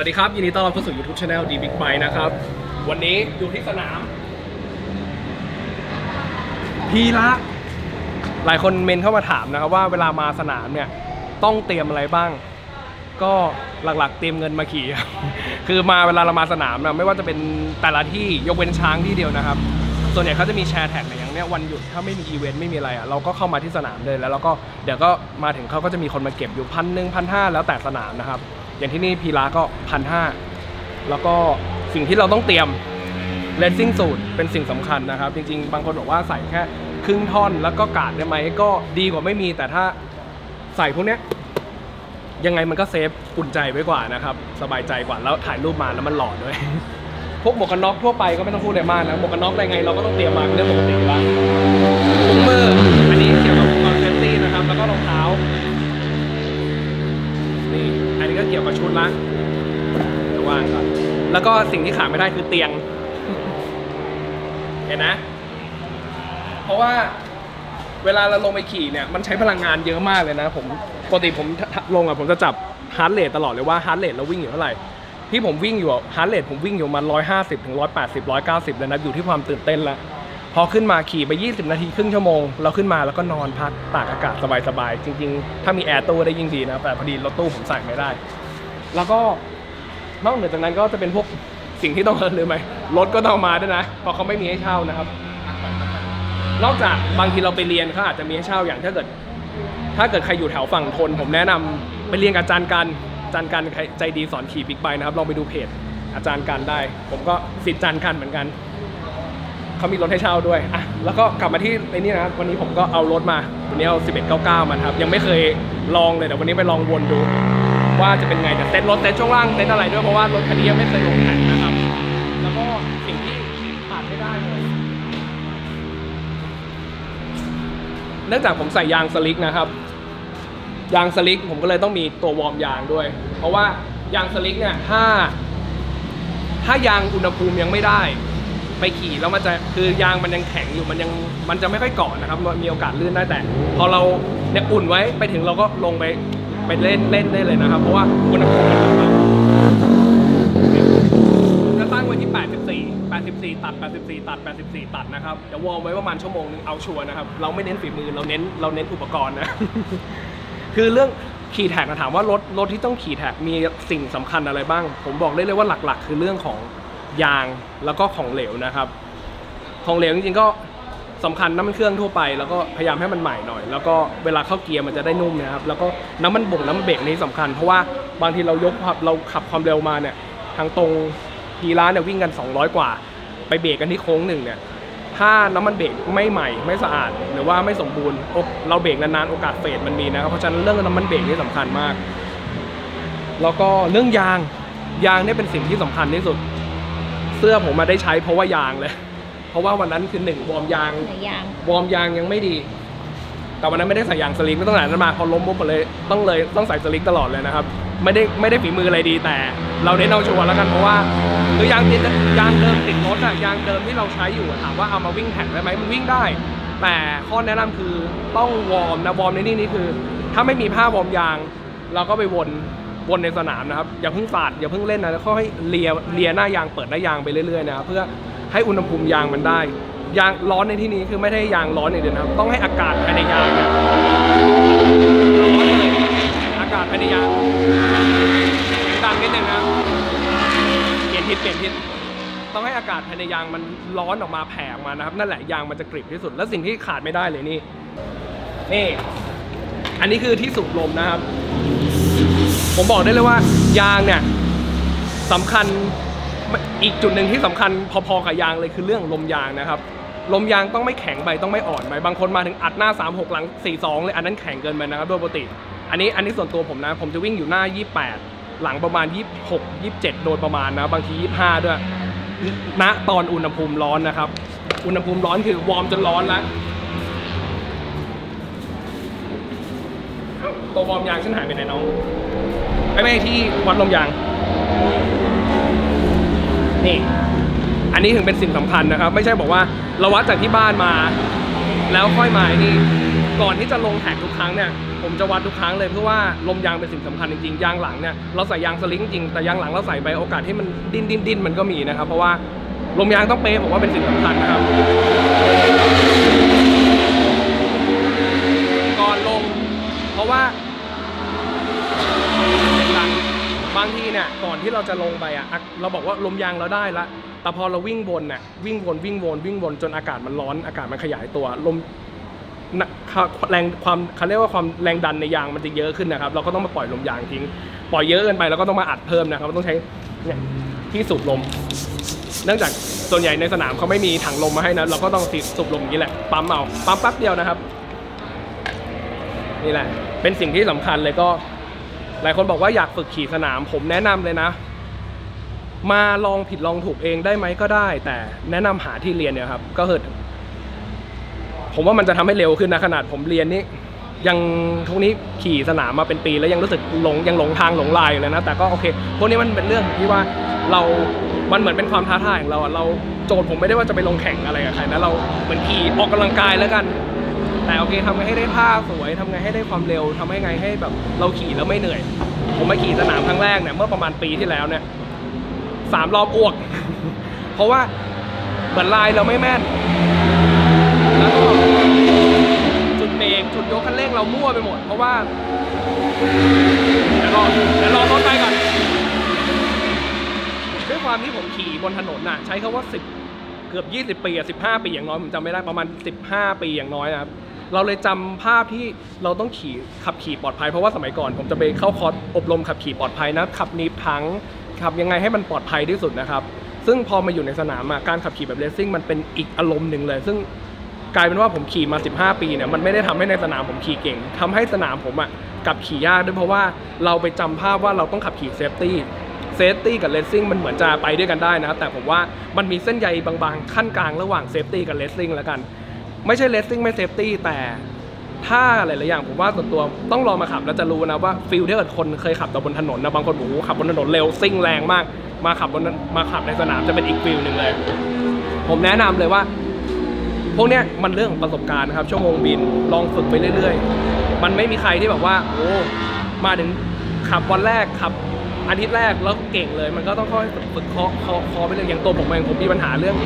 วัสดีครับ ยินดีต้อนรับเข้าสู่ YouTube Channel D Big Bike นะครับ วันนี้อยู่ที่สนาม พีละหลายคนเมนเข้ามาถามนะครับว่าเวลามาสนามเนี่ย ต้องเตรียมอะไรบ้าง ก็หลักๆ เตรียมเงินมาขี่ คือมาเวลาเรามาสนามนะไม่ว่าจะเป็นแต่ละที่ยกเว้นช้างที่เดียวนะครับ ส่วนใหญ่เขาจะมีแชร์แท็กอย่างเนี้ยวันหยุดถ้าไม่มีอีเวนต์ไม่มีอะไรอะเราก็เข้ามาที่สนามเลยแล้วเราก็เดี๋ยวก็มาถึงเขาก็จะมีคนมาเก็บอยู่พันหนึ่งพันห้าแล้วแต่สนามนะครับ อย่างที่นี่พีระก็พันห้าแล้วก็สิ่งที่เราต้องเตรียมเลสซิ่งสูตรเป็นสิ่งสำคัญนะครับ จริง ๆ บางคนบอกว่าใส่แค่ครึ่งท่อนแล้วก็กาดได้ไหมก็ดีกว่าไม่มีแต่ถ้าใส่พวกเนี้ยยังไงมันก็เซฟอุ่นใจไว้กว่านะครับ สบายใจกว่าแล้วถ่ายรูปมาแล้วมันหล่อด้วย พวกหมวกกันน็อกทั่วไปก็ไม่ต้องพูดอะไรมากนะหมวกกันน็อกอะไรไงเราก็ต้องเตรียมมาเป็นเรื่องปกติแล้วถุงมืออันนี้เกี่ยวกับอุปกรณ์ safety นะครับ แล้วก็รองเท้า ก็เกี่ยวกับชุดละเดี๋ยวว่างก่อนแล้วก็สิ่งที่ขาดไม่ได้คือเตียง เห็นนะ เพราะว่าเวลาเราลงไปขี่เนี่ยมันใช้พลังงานเยอะมากเลยนะ ผมปกติผมลงอะผมจะจับ heart rate ตลอดเลยว่า heart rate เราวิ่งอยู่เท่าไหร่ที่ผมวิ่งอยู่ heart rate ผมวิ่งอยู่ประมาณร้อยห้าสิบถึงร้อยแปดสิบร้อยเก้าสิบเลยนะอยู่ที่ความตื่นเต้นละ อขึ้นมาขี่ไป 20 นาทีครึ่งชั่วโมง เราขึ้นมาแล้วก็นอนพักตากอากาศสบายๆ จริงๆ ถ้ามีแอร์ตู้ได้ยิ่งดีนะ แต่พอดีรถตู้ผมใส่ไม่ได้ แล้วก็นอกเหนือจากนั้นก็จะเป็นพวกสิ่งที่ต้องเตรียมไหมรถก็ต้องมาด้วยนะ เพราะเขาไม่มีให้เช่านะครับ นอกจากบางทีเราไปเรียนเขาอาจจะมีให้เช่าอย่างถ้าเกิด ถ้าเกิดใครอยู่แถวฝั่งธน ผมแนะนำไปเรียนกับอาจารย์กันอาจารย์กันใจดีสอนขี่บิ๊กไบค์นะครับลองไปดูเพจอาจารย์กันได้ ผมก็ศิษย์อาจารย์กันเหมือนกัน เขามีรถให้เช่าด้วยอะแล้วก็กลับมาที่ในนี้นะครับวันนี้ผมก็เอารถมา วันนี้เอา 1199 มาครับ ยังไม่เคยลองเลยแต่วันนี้ไปลองวนดู ว่าจะเป็นไงแต่เซ็ตรถเซ็ตช่วงล่างเซ็ตอะไรด้วยเพราะว่ารถคันนี้ยังไม่เคยลงแข่งนะครับ แล้วก็สิ่งที่ขาดไม่ได้เลยเนื่องจากผมใส่ยาง slick นะครับ ยาง slick ผมก็เลยต้องมีตัว warm ยางด้วย เพราะว่ายาง slick เนี่ยถ้าถ้ายางอุณหภูมิยังไม่ได้ ไปขี่แล้วมันจะคือยางมันยังแข็งอยู่มันยังมันจะไม่ค่อยเกาะนะครับมันมีโอกาสลื่นได้แต่ พอเราเนี่ยอุ่นไว้ไปถึงเราก็ลงไปไปเล่นเล่นได้เลยนะครับ เพราะว่าอุณหภูมิมันต่ำจะตั้งไว้ที่ 84 84 ตัด 84 ตัด 84 ตัดนะครับเดี๋ยว warm ไว้ประมาณชั่วโมงนึงเอาชัวร์นะครับ เราไม่เน้นฝีมือเราเน้นเราเน้นอุปกรณ์นะคือเรื่องขี่แท็กถามว่ารถรถที่ต้องขี่แท็กมีสิ่งสำคัญอะไรบ้าง ผมบอกได้เลยว่าหลัก ๆ คือเรื่องของ ยางแล้วก็ของเหลวนะครับ ของเหลวจริงๆก็สำคัญน้ำมันเครื่องทั่วไปแล้วก็พยายามให้มันใหม่หน่อย แล้วก็เวลาเข้าเกียร์มันจะได้นุ่มนะครับ แล้วก็น้ำมันบ่งน้ำมันเบรกนี่สำคัญ เพราะว่าบางทีเรายกความเราขับความเร็วมาเนี่ยทางตรงทีร้านเนี่ยวิ่งกัน 200 กว่า ไปเบรกกันที่โค้งหนึ่งเนี่ยถ้าน้ำมันเบรกไม่ใหม่ไม่สะอาด หรือว่าไม่สมบูรณ์โอเราเบรกนานๆโอกาสเฟดมันมีนะครับเพราะฉะนั้นเรื่องน้ำมันเบรกนี่สำคัญมาก แล้วก็เรื่องยางยางเนี่ยเป็นสิ่งที่สำคัญที่สุด เสื้อผมมาได้ใช้เพราะว่ายางเลย เพราะว่าวันนั้นคือหนึ่งวอร์มยาง หลายอย่างวอร์มยางยังไม่ดี แต่วันนั้นไม่ได้ใส่ยางสลิงไม่ต้องไหนนั้นมาพอล้มปุ๊บเลยต้องเลยต้องใส่สลิงตลอดเลยนะครับ ไม่ได้ไม่ได้ฝีมืออะไรดีแต่ เราเน้นเอาชัวร์แล้วกันเพราะว่าคือยางติดยางเดิมติดรถอะยางเดิมที่เราใช้อยู่อะถามว่าเอามาวิ่งแข่งได้ไหมมันวิ่งได้ แต่ข้อแนะนำคือต้องวอร์มนะวอร์มในที่นี้คือ ถ้าไม่มีผ้าวอร์มยาง เราก็ไปวน วนในสนามนะครับอย่าเพิ่งสาดอย่าเพิ่งเล่นนะแล้วค่อยเลียเลียหน้ายางเปิดหน้ายางไปเรื่อยๆนะครับเพื่อให้อุณหภูมิยางมันได้ ยางร้อนในที่นี้คือไม่ได้ยางร้อนอย่างเดียวนะครับ ต้องให้อากาศภายในยางเนี่ยร้อนเลยอากาศภายในยางดังนิดนึงนะเปลี่ยนทิศเปลี่ยนทิศต้องให้อากาศภายในยางมันร้อนออกมาแผ่ออกมานะครับ นั่นแหละยางมันจะกริบที่สุด และสิ่งที่ขาดไม่ได้เลยนี่ นี่ อันนี้คือที่สูบลมนะครับ ผมบอกได้เลยว่ายางเนี่ยสำคัญอีกจุดหนึ่งที่สำคัญพอๆกับยางเลยคือเรื่องลมยางนะครับลมยางต้องไม่แข็งไปต้องไม่อ่อนไปบางคนมาถึงอัดหน้า 36 หลัง 42 เลยอันนั้นแข็งเกินไปนะครับโดยปกติ อันนี้อันนี้ส่วนตัวผมนะ ผมจะวิ่งอยู่หน้า 28 หลังประมาณ 26 27 โดยประมาณนะ บางที 25 ด้วยณตอนอุณหภูมิร้อนนะครับ อุณหภูมิร้อนคือวอร์มจนร้อนแล้วตัววอร์มยางฉันหายไปไหนน้อง ไปไม่ที่วัดลมยาง นี่ อันนี้ถึงเป็นสิ่งสำคัญนะครับ ไม่ใช่บอกว่าเราวัดจากที่บ้านมา แล้วค่อยมานี่ ก่อนที่จะลงแท็กทุกครั้งเนี่ย ผมจะวัดทุกครั้งเลยเพื่อว่าลมยางเป็นสิ่งสำคัญจริงๆ ยางหลังเนี่ยเราใส่ยางสลิงจริง แต่ยางหลังเราใส่ไปโอกาสที่มันดิ้นดิ้นดิ้นมันก็มีนะครับ เพราะว่าลมยางต้องเป๊ะผมว่าเป็นสิ่งสำคัญนะครับ ก่อนลง เพราะว่าหลัง บางทีเนี่ยก่อนที่เราจะลงไปอะเราบอกว่าลมยางเราได้ละ แต่พอเราวิ่งวนน่ะวิ่งวนวิ่งวนวิ่งวนจนอากาศมันร้อนอากาศมันขยายตัวลมแรงความเขาเรียกว่าความแรงดันในยางมันจะเยอะขึ้นนะครับ เราก็ต้องมาปล่อยลมยางทิ้ง ปล่อยเยอะเกินไปเราก็ต้องมาอัดเพิ่มนะครับต้องใช้เนี่ยที่สูบลม เนื่องจากส่วนใหญ่ในสนามเขาไม่มีถังลมมาให้นะเราก็ต้องสูบลมอย่างนี้แหละปั๊มเอาปั๊มแป๊บเดียวนะครับ นี่แหละ เป็นสิ่งที่สำคัญเลยก็ หลายคนบอกว่าอยากฝึกขี่สนาม ผมแนะนำเลยนะ มาลองผิดลองถูกเองได้ไหมก็ได้ แต่แนะนำหาที่เรียนเนี่ยครับ ก็คือผมว่ามันจะทำให้เร็วขึ้นนะขนาดผมเรียนนี่ยังทุกนี้ขี่สนามมาเป็นปี แล้วยังรู้สึกหลงยังหลงทางหลงลายอยู่เลยนะ แต่ก็โอเคพวกนี้มันเป็นเรื่องที่ว่าเรา มันเหมือนเป็นความท้าทายของเราอะเราโจทย์ผมไม่ได้ว่าจะไปลงแข่งอะไรกับใครนะเราเหมือนขี่ออกกำลังกายแล้วกัน แต่โอเคทำไงให้ได้ท่าสวยทำไงให้ได้ความเร็วทำให้ไงให้แบบเราขี่แล้วไม่เหนื่อย ผมมาขี่สนามครั้งแรกเนี่ยเมื่อประมาณปีที่แล้วเนี่ยสามรอบอ้วก เพราะว่าเหมือนลายเราไม่แม่นแล้วก็จุดเบรกจุดยกคันเร่งเรามั่วไปหมด เพราะว่าเดี๋ยวรอเดี๋ยวรอรถไปก่อนด้วยความที่ผมขี่บนถนนน่ะ ใช้คาว่าสิบเกือบ 20 ปีอะ15 ปีอย่างน้อย ผมจำไม่ได้ประมาณ 15 ปีอย่างน้อยนะครับ เราเลยจำภาพที่เราต้องขี่ขับขี่ปลอดภัยเพราะว่าสมัยก่อน ผมจะไปเข้าคอร์สอบรมขับขี่ปลอดภัยนะขับนิฟทั้งขับยังไงให้มันปลอดภัยที่สุดนะครับ ซึ่งพอมาอยู่ในสนามการขับขี่แบบ racing มันเป็นอีกอารมณ์หนึ่งเลย ซึ่งกลายเป็นว่าผมขี่มา 15 ปีเนี่ยมันไม่ได้ทำให้ในสนามผมขี่เก่งทำให้สนามผมอะกลับขี่ยากด้วยเพราะว่าเราไปจำภาพว่าเราต้องขับขี่ safety safety กับ racing มันเหมือนจะไปด้วยกันได้นะครับแต่ผมว่ามันมีเส้นใยบางๆ คั่นกลางระหว่าง safety กับ racing แล้วกัน ไม่ใช่ racing ไม่ safety แต่ถ้าหลายๆอย่างผมว่าส่วนตัวต้องลองมาขับแล้วจะรู้นะว่า feel ที่เกิดคนเคยขับต่บนถนนนะบางคนโอ้โหขับบนถนนเร็วซิ่งแรงมาก มาขับบนมาขับในสนามจะเป็นอีก feel หนึ่งเลย ผมแนะนำเลยว่า พวกเนี้ยมันเรื่องของประสบการณ์นะครับชั่วโมงบินลองฝึกไปเรื่อย ๆ มันไม่มีใครที่แบบว่า โอ้มาถึงขับวันแรกขับ อาทิตย์แรกแล้วเก่งเลย มันก็ต้องค่อยฝึกเคาะเคาะเคาะไปเรื่อยอย่างตัวผมเองผมมีปัญหาเรื่อง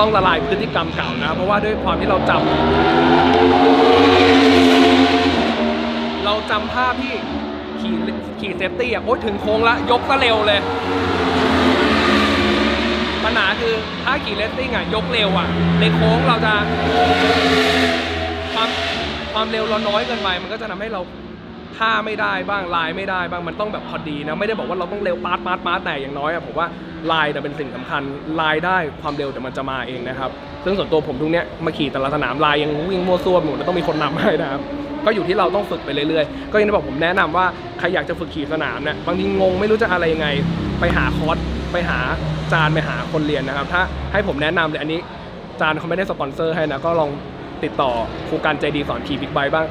ต้องละลายพฤติกรรมเก่านะ เพราะว่าด้วยความที่เราจำเราจำภาพที่ขี่ขี่เซฟตี้อะโอ๊ยถึงโค้งละยกซะเร็วเลย ปัญหาคือถ้าขี่เลสซิ่งอะยกเร็วอะ ในโค้งเราจะความความเร็วเราน้อยเกินไป มันก็จะทำให้เรา ท่าไม่ได้บ้างลายไม่ได้บ้างมันต้องแบบพอดีนะ ไม่ได้บอกว่าเราต้องเร็วปาดปาดปาดแต่อย่างน้อยอะผมว่าลายเนี่เป็นสิ่งสำคัญลายได้ความเร็วแต่มันจะมาเองนะครับซึ่งส่วนตัวผมทุกเนี้ยมาขี่แต่ละสนามลายยังวิ่งมั่วซั่วหมดแล้วต้องมีคนนำให้นะครับก็อยู่ที่เราต้องฝึกไปเรื่อยๆ ก็ยังบอกผมแนะนำว่าใครอยากจะฝึกขี่สนามเนี่ยบางทีงงไม่รู้จะอะไรยังไง ไปหาคอร์สไปหาจานไปหาคนเรียนนะครับ ถ้าให้ผมแนะนำเลยอันนี้จานเขาไม่ได้สปอนเซอร์ให้นะก็ลองติดต่อครูการใจดีสอนขี่บิ๊กไบค์บ้าง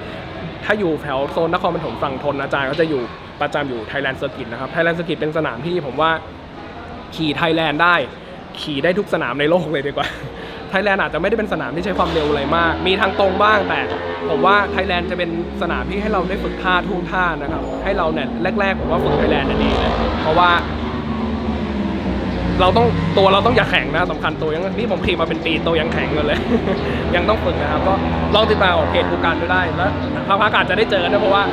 ถ้าอยู่แถวโซนนครปฐมฝั่งธนอาจารย์ก็จะอยู่ประจำอยู่ Thailand Circuit นะครับ Thailand Circuit เป็นสนามที่ผมว่าขี่ไทยแลนด์ได้ ขี่ได้ทุกสนามในโลกเลยดีกว่าไทยแลนด์อาจจะไม่ได้เป็นสนามที่ใช้ความเร็วอะไรมาก มีทางตรงบ้างแต่ผมว่าไทยแลนด์จะเป็นสนามที่ให้เราได้ฝึกท่าทุกท่านะครับ ให้เราเนี่ยแรกๆผมว่าฝึกไทยแลนด์น่ะดีเลยเพราะว่า เราต้องตัวเราต้องอย่าแข็งนะสำคัญตัวยังนี่ผมขี่มาเป็นปีตัวยังแข็งอยู่เลย ยังต้องฝึกนะครับก็ลองติดตามเพจกูการดูได้แล้วพระพักอาจจะได้เจอนะเพราะว่า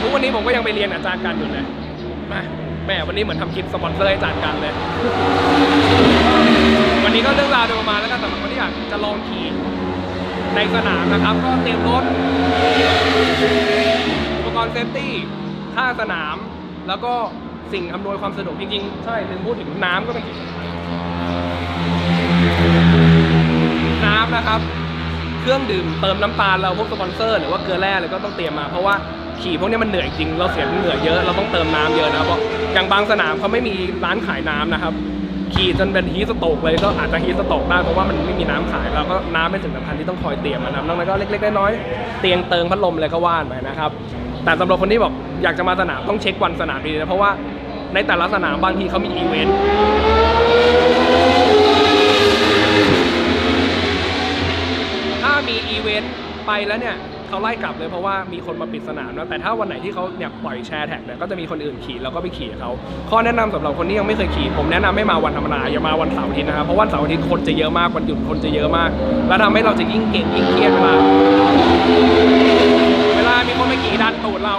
ทุกวันนี้ผมก็ยังไปเรียนอาจารย์การอยู่เลยมาแม่วันนี้เหมือนทำคลิปสปอนเซอร์ให้อาจารย์การเลย วันนี้ก็เรื่องราวโดยประมาณแล้วกันสำหรับคนที่อยากจะลองขี่ในสนามนะครับ ก็เตรียมรถอุปกรณ์ safety ท่าสนาม แล้วก็ สิ่งอำนวยความสะดวกจริงๆ ใช่ลืมพูดถึงน้ำก็เป็นน้ำนะครับ เครื่องดื่มเติมน้ำตาลเราพวกสปอนเซอร์ หรือว่าเกลือแร่อะไรก็ต้องเตรียมมาเพราะว่าขี่พวกนี้มันเหนื่อยจริง เราเสียเหงื่อเยอะ เราต้องเติมน้ำเยอะนะเพราะอย่างบางสนามเขาไม่มีร้านขายน้ำนะครับ ขี่จนเป็น heat stroke เลยก็อาจจะ heat stroke ได้เพราะว่ามันไม่มีน้ำขายแล้วก็น้ำเป็นสิ่งสำคัญที่ต้องคอยเตรียมนะนอกนั้นก็เล็กๆน้อยๆเตียงเติงพัดลมอะไรก็ว่ากันไปนะครับ แต่สำหรับคนที่บอกอยากจะมาสนามต้องเช็ควันสนามดีนะเพราะว่าในแต่ละสนามบางทีเขามีอีเวนต์ถ้ามีอีเวนต์ไปแล้วเนี่ยเขาไล่กลับเลยเพราะว่ามีคนมาปิดสนามแล้วแต่ถ้าวันไหนที่เขาเนี่ยปล่อย share track เนี่ยก็จะมีคนอื่นขี่แล้วก็ไปขี่เขาข้อแนะนำสำหรับคนที่ยังไม่เคยขี่ ผมแนะนำให้มาวันธรรมดาอย่ามาวันเสาร์อาทิตย์นะครับเพราะวันเสาร์อาทิตย์คนจะเยอะมากวันหยุดคนจะเยอะมาก แล้วทำให้เราจะยิ่งเกร็งยิ่งเครียดเวลา เวลามีคนมาขี่ดันตูดเรา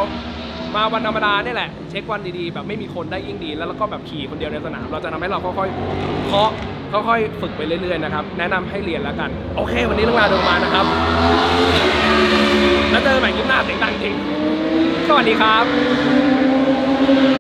มาวันธรรมดาเนี่ยแหละ เช็ควันดีๆแบบไม่มีคนได้ยิ่งดี แล้วเราก็แบบขี่คนเดียวในสนาม เราจะทำให้เราค่อยๆเคาะค่อยๆฝึกไปเรื่อยๆนะครับ แนะนำให้เรียนแล้วกัน โอเค วันนี้เรื่องราวโดยประมานะครับ แล้วเจอกันใหม่คลิปหน้าเสียงดังจริง สวัสดีครับ